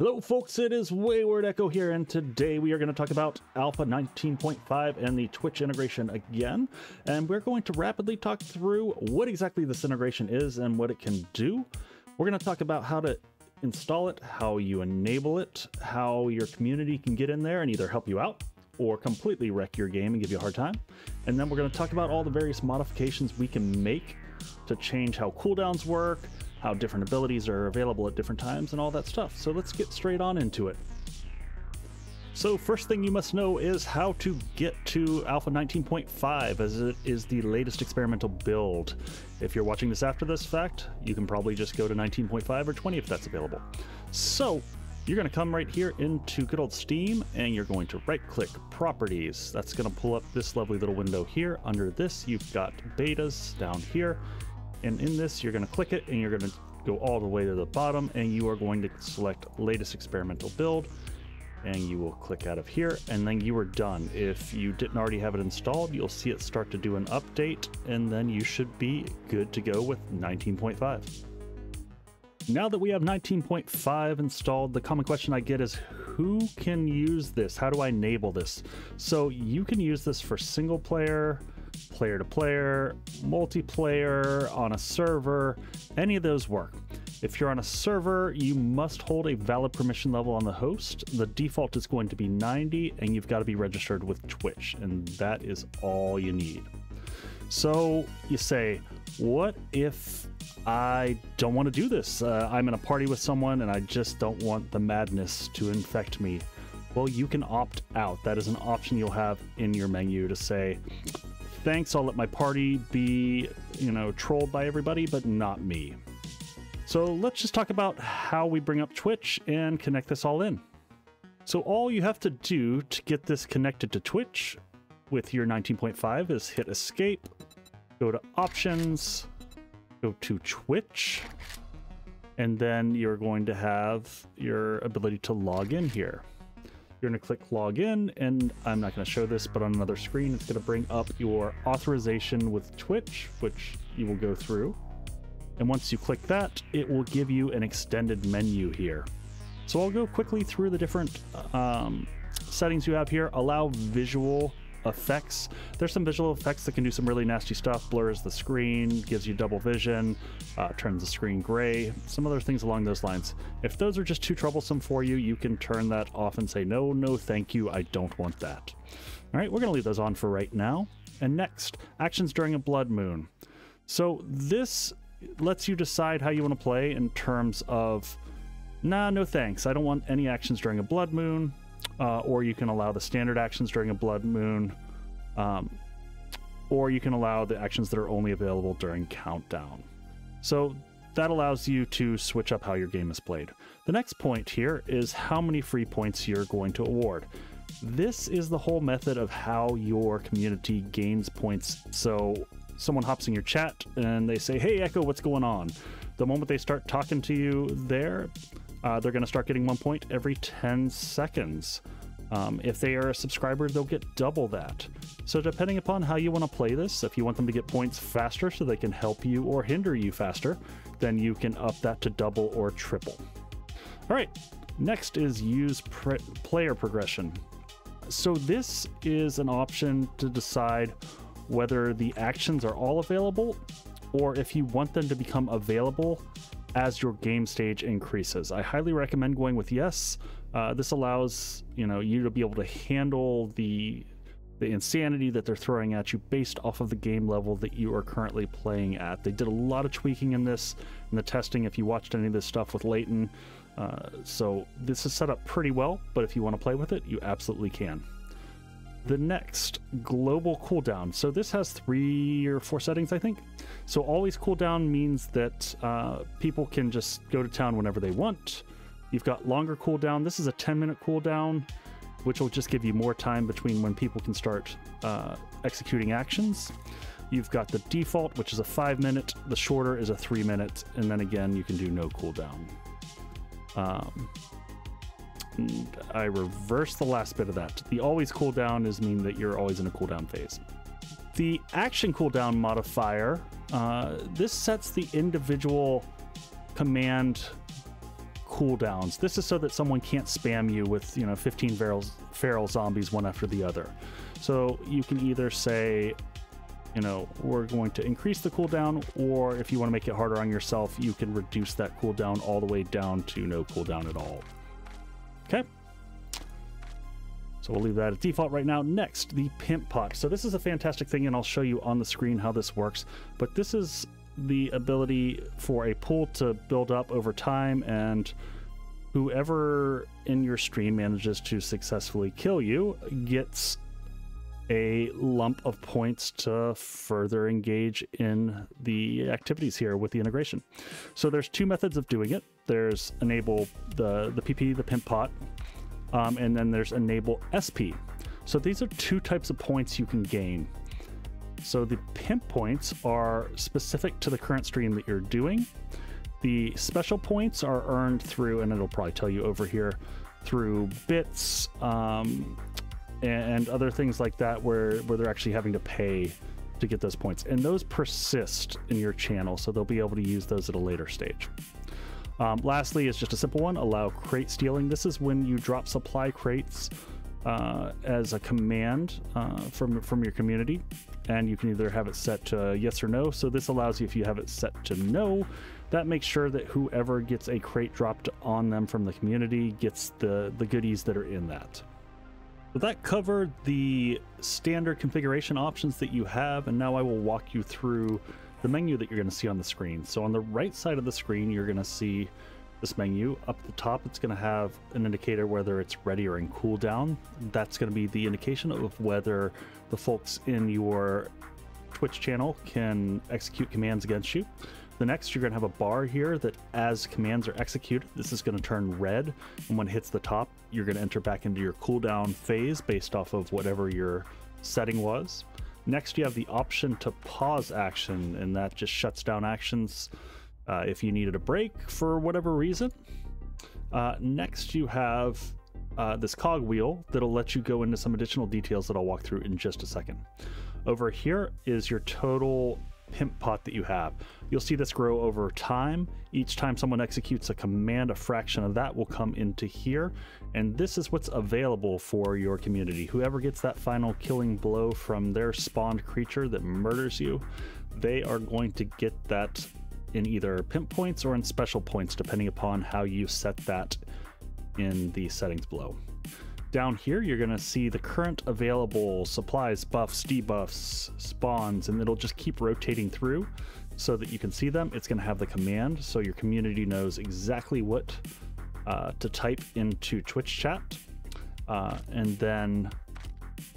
Hello folks, it is Wayward Eko here, and today we are going to talk about Alpha 19.5 and the Twitch integration again. And we're going to rapidly talk through what exactly this integration is and what it can do. We're going to talk about how to install it, how you enable it, how your community can get in there and either help you out or completely wreck your game and give you a hard time. And then we're going to talk about all the various modifications we can make to change how cooldowns work, how different abilities are available at different times, and all that stuff. So let's get straight on into it. So first thing you must know is how to get to Alpha 19.5 as it is the latest experimental build. If you're watching this after this fact, you can probably just go to 19.5 or 20 if that's available. So you're going to come right here into good old Steam and you're going to right click properties. That's going to pull up this lovely little window here. Under this, you've got betas down here. And in this, you're going to click it and you're going to go all the way to the bottom and you are going to select latest experimental build and you will click out of here and then you are done. If you didn't already have it installed, you'll see it start to do an update and then you should be good to go with 19.5. Now that we have 19.5 installed, the common question I get is who can use this? How do I enable this? So you can use this for single player, player to player, multiplayer, on a server, any of those work. If you're on a server, you must hold a valid permission level on the host. The default is going to be 90, and you've got to be registered with Twitch, and that is all you need. So you say, what if I don't want to do this? Uh, I'm in a party with someone and I just don't want the madness to infect me. Well, you can opt out. That is an option you'll have in your menu to say, thanks, I'll let my party be, you know, trolled by everybody, but not me. So let's just talk about how we bring up Twitch and connect this all in. So all you have to do to get this connected to Twitch with your 19.5 is hit escape, go to options, go to Twitch, and then you're going to have your ability to log in here. You're going to click login, and I'm not going to show this, but on another screen, it's going to bring up your authorization with Twitch, which you will go through. And once you click that, it will give you an extended menu here. So I'll go quickly through the different um, settings you have here. Allow visual effects. There's some visual effects that can do some really nasty stuff. Blurs the screen, gives you double vision, uh, turns the screen gray, some other things along those lines. If those are just too troublesome for you, you can turn that off and say, no, no, thank you, I don't want that. All right, we're going to leave those on for right now. And next, actions during a blood moon. So this lets you decide how you want to play in terms of, nah, no thanks. I don't want any actions during a blood moon uh, or you can allow the standard actions during a blood moon, um, or you can allow the actions that are only available during countdown. So that allows you to switch up how your game is played. The next point here is how many free points you're going to award. This is the whole method of how your community gains points. So someone hops in your chat and they say, Hey, Eko, what's going on? The moment they start talking to you there, uh, they're going to start getting one point every 10 seconds. Um, if they are a subscriber, they'll get double that. So, depending upon how you want to play this, if you want them to get points faster so they can help you or hinder you faster, then you can up that to double or triple. All right, next is use player progression. So, this is an option to decide whether the actions are all available or if you want them to become available as your game stage increases. I highly recommend going with yes. Uh, this allows you know you to be able to handle the the insanity that they're throwing at you based off of the game level that you are currently playing at. They did a lot of tweaking in this in the testing. If you watched any of this stuff with Lathan, uh, so this is set up pretty well. But if you want to play with it, you absolutely can. The next, global cooldown. So this has three or four settings, I think. So always cooldown means that uh, people can just go to town whenever they want. You've got longer cooldown. This is a 10 minute cooldown, which will just give you more time between when people can start uh, executing actions. You've got the default, which is a five minute. The shorter is a three minute. And then again, you can do no cooldown. Um, I reverse the last bit of that. The always cooldown is mean that you're always in a cooldown phase. The action cooldown modifier, uh, this sets the individual command cooldowns. This is so that someone can't spam you with, you know, 15 feral, feral zombies one after the other. So you can either say, you know, we're going to increase the cooldown, or if you want to make it harder on yourself, you can reduce that cooldown all the way down to no cooldown at all. Okay. So we'll leave that at default right now. Next, the pimp pot. So this is a fantastic thing, and I'll show you on the screen how this works. But this is the ability for a pool to build up over time, and whoever in your stream manages to successfully kill you gets a lump of points to further engage in the activities here with the integration. So there's two methods of doing it. There's enable the, the PP, the pimp pot, um, and then there's enable SP. So these are two types of points you can gain. So the pimp points are specific to the current stream that you're doing. The special points are earned through, and it'll probably tell you over here, through bits um, and other things like that where, where they're actually having to pay to get those points. And those persist in your channel, so they'll be able to use those at a later stage. Um, lastly, is just a simple one allow crate stealing. This is when you drop supply crates uh, as a command uh, from, from your community, and you can either have it set to yes or no. So, this allows you, if you have it set to no, that makes sure that whoever gets a crate dropped on them from the community gets the, the goodies that are in that. That covered the standard configuration options that you have, and now I will walk you through the menu that you're going to see on the screen. So on the right side of the screen, you're going to see this menu. Up the top, it's going to have an indicator whether it's ready or in cooldown. That's going to be the indication of whether the folks in your Twitch channel can execute commands against you. The next, you're going to have a bar here that as commands are executed, this is going to turn red. And when it hits the top, you're going to enter back into your cooldown phase based off of whatever your setting was. Next, you have the option to pause action, and that just shuts down actions uh, if you needed a break for whatever reason. Uh, next, you have uh, this cog wheel that'll let you go into some additional details that I'll walk through in just a second. Over here is your total pimp pot that you have. You'll see this grow over time. Each time someone executes a command, a fraction of that will come into here. And this is what's available for your community. Whoever gets that final killing blow from their spawned creature that murders you, they are going to get that in either pimp points or in special points, depending upon how you set that in the settings below. Down here, you're going to see the current available supplies, buffs, debuffs, spawns, and it'll just keep rotating through so that you can see them. It's going to have the command so your community knows exactly what uh, to type into Twitch chat. Uh, and then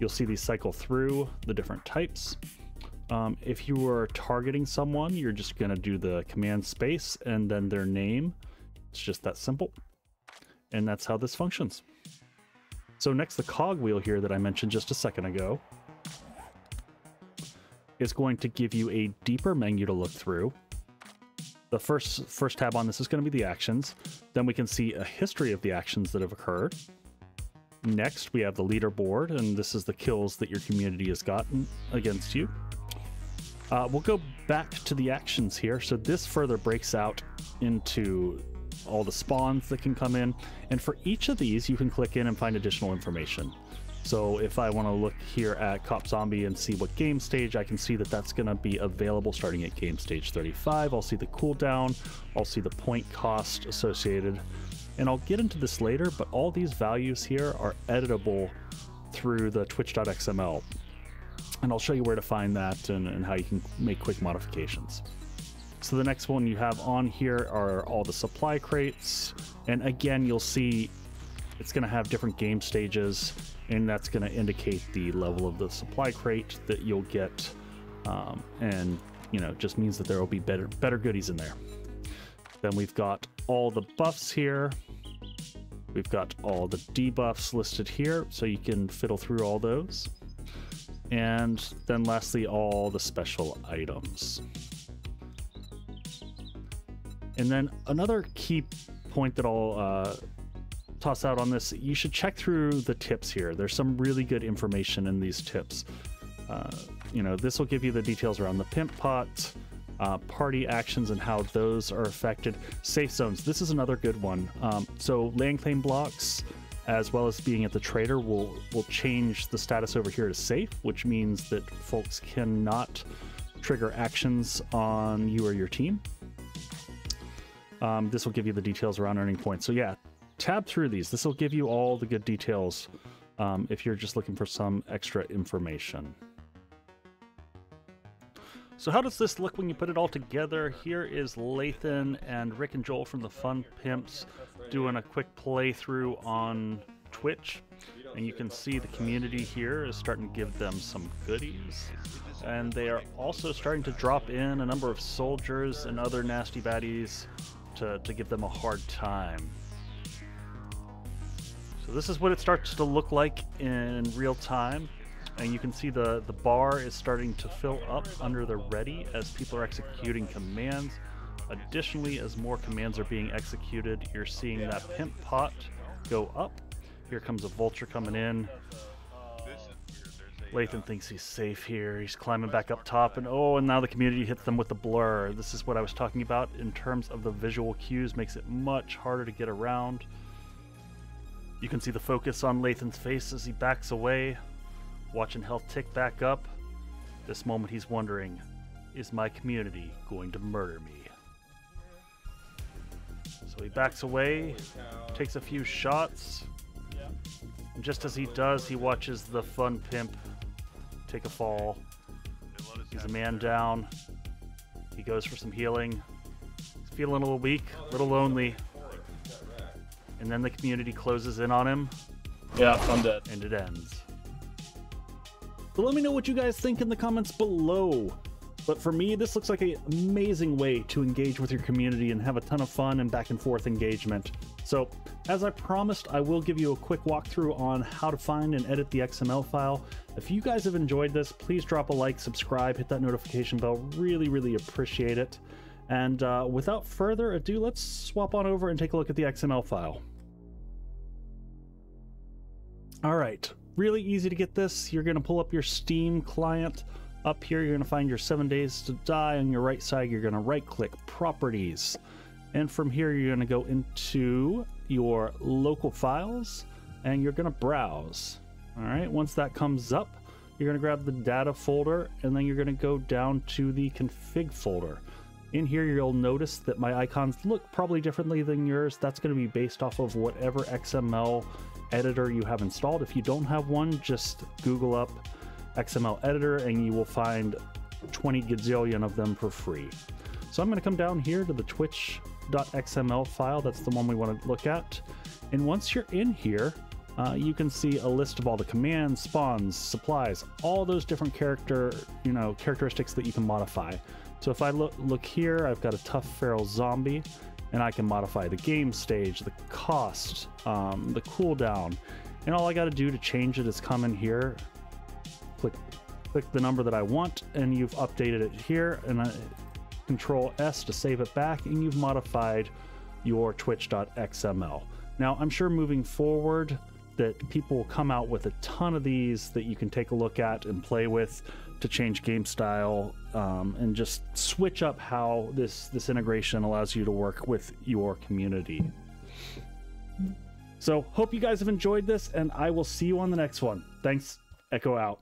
you'll see these cycle through the different types. Um, if you are targeting someone, you're just going to do the command space and then their name. It's just that simple. And that's how this functions. So next, the cogwheel here that I mentioned just a second ago is going to give you a deeper menu to look through. The first first tab on this is going to be the actions. Then we can see a history of the actions that have occurred. Next, we have the leaderboard, and this is the kills that your community has gotten against you. Uh, we'll go back to the actions here. So this further breaks out into all the spawns that can come in. And for each of these, you can click in and find additional information. So if I want to look here at Cop Zombie and see what game stage, I can see that that's going to be available starting at game stage 35. I'll see the cooldown, I'll see the point cost associated, and I'll get into this later, but all these values here are editable through the twitch.xml. And I'll show you where to find that and, and how you can make quick modifications. So the next one you have on here are all the supply crates. And again, you'll see it's going to have different game stages, and that's going to indicate the level of the supply crate that you'll get. Um, and, you know, just means that there will be better, better goodies in there. Then we've got all the buffs here. We've got all the debuffs listed here, so you can fiddle through all those. And then lastly, all the special items. And then another key point that I'll uh, toss out on this, you should check through the tips here. There's some really good information in these tips. Uh, you know, this will give you the details around the pimp pot, uh, party actions and how those are affected. Safe zones. This is another good one. Um, so land claim blocks, as well as being at the trader, will will change the status over here to safe, which means that folks cannot trigger actions on you or your team. Um, this will give you the details around earning points. So yeah, tab through these. This will give you all the good details um, if you're just looking for some extra information. So how does this look when you put it all together? Here is Lathan and Rick and Joel from the Fun Pimps doing a quick playthrough on Twitch. And you can see the community here is starting to give them some goodies. And they are also starting to drop in a number of soldiers and other nasty baddies to, to give them a hard time. So this is what it starts to look like in real time. And you can see the, the bar is starting to fill up under the ready as people are executing commands. Additionally, as more commands are being executed, you're seeing that pimp pot go up. Here comes a vulture coming in. Lathan thinks he's safe here. He's climbing back up top, and oh, and now the community hits them with the blur. This is what I was talking about in terms of the visual cues, makes it much harder to get around. You can see the focus on Lathan's face as he backs away, watching health tick back up. This moment he's wondering, is my community going to murder me? So he backs away, takes a few shots, and just as he does, he watches the fun pimp take a fall. He's a man down. He goes for some healing. He's feeling a little weak, a little lonely. And then the community closes in on him. Yeah, I'm dead. And it ends. So let me know what you guys think in the comments below. But for me, this looks like an amazing way to engage with your community and have a ton of fun and back and forth engagement. So, as I promised, I will give you a quick walkthrough on how to find and edit the XML file. If you guys have enjoyed this, please drop a like, subscribe, hit that notification bell. Really, really appreciate it. And uh, without further ado, let's swap on over and take a look at the XML file. All right, really easy to get this. You're to pull up your Steam client. Up here, you're to find your seven days to die. On your right side, you're to right click properties. And from here, you're to go into your local files and you're to browse. All right, once that comes up, you're to grab the data folder and then you're to go down to the config folder. In here, you'll notice that my icons look probably differently than yours. That's going to be based off of whatever XML editor you have installed. If you don't have one, just Google up XML editor and you will find 20 gazillion of them for free. So I'm going to come down here to the twitch.xml file. That's the one we want to look at. And once you're in here, uh, you can see a list of all the commands, spawns, supplies, all those different character, you know, characteristics that you can modify. So if I look look here, I've got a tough feral zombie, and I can modify the game stage, the cost, um, the cooldown, and all I got to do to change it is come in here, click click the number that I want, and you've updated it here, and I, Control S to save it back, and you've modified your twitch.xml. Now, I'm sure moving forward that people will come out with a ton of these that you can take a look at and play with to change game style um, and just switch up how this this integration allows you to work with your community. So, hope you guys have enjoyed this, and I will see you on the next one. Thanks. Eko out.